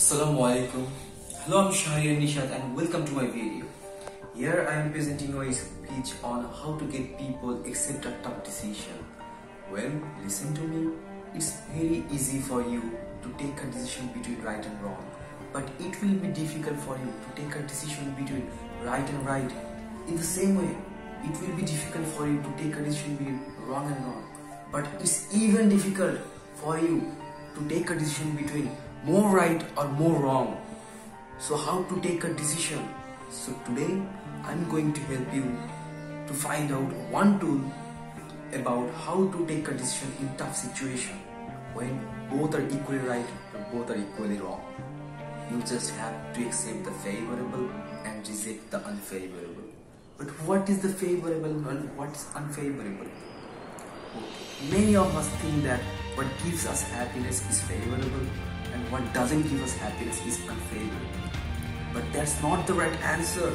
Assalamu alaikum. Hello, I'm Shahir Nishat and welcome to my video. Here I am presenting you a speech on how to get people accept a tough decision. Well, listen to me. It's very easy for you to take a decision between right and wrong. But it will be difficult for you to take a decision between right and right. In the same way, it will be difficult for you to take a decision between wrong and wrong. But it's even difficult for you to take a decision between more right or more wrong. So how to take a decision? So today I'm going to help you to find out one tool about how to take a decision in tough situation when both are equally right or both are equally wrong. You just have to accept the favorable and reject the unfavorable. But what is the favorable and what is unfavorable? Many of us think that what gives us happiness is favorable what doesn't give us happiness is unfavorable. But that's not the right answer.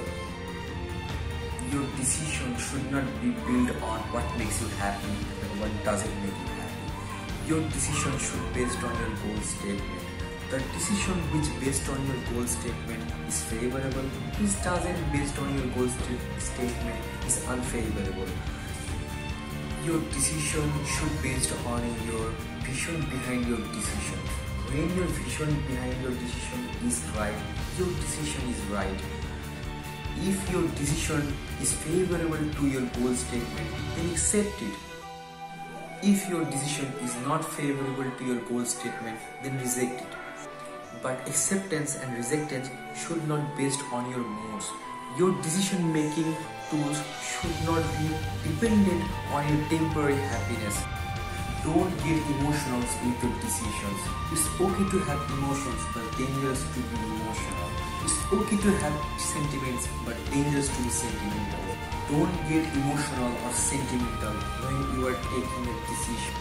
Your decision should not be built on what makes you happy and what doesn't make you happy. Your decision should be based on your goal statement. The decision which based on your goal statement is favorable, which doesn't based on your goal statement is unfavorable. Your decision should based on your vision behind your decision. When your vision behind your decision is right, your decision is right. If your decision is favorable to your goal statement, then accept it. If your decision is not favorable to your goal statement, then reject it. But acceptance and rejection should not be based on your moods. Your decision making tools should not be dependent on your temporary happiness. Don't get emotional your decisions. It's okay to have emotions, but dangerous to be emotional. It's okay to have sentiments, but dangerous to be sentimental. Don't get emotional or sentimental when you are taking a decision.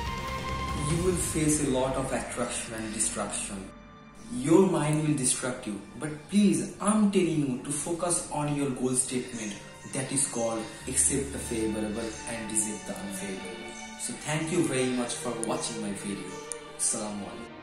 You will face a lot of attraction and distraction. Your mind will distract you, but please, I'm telling you to focus on your goal statement that is called accept the favorable and reject the unfavorable. So thank you very much for watching my video. Assalamu alaikum.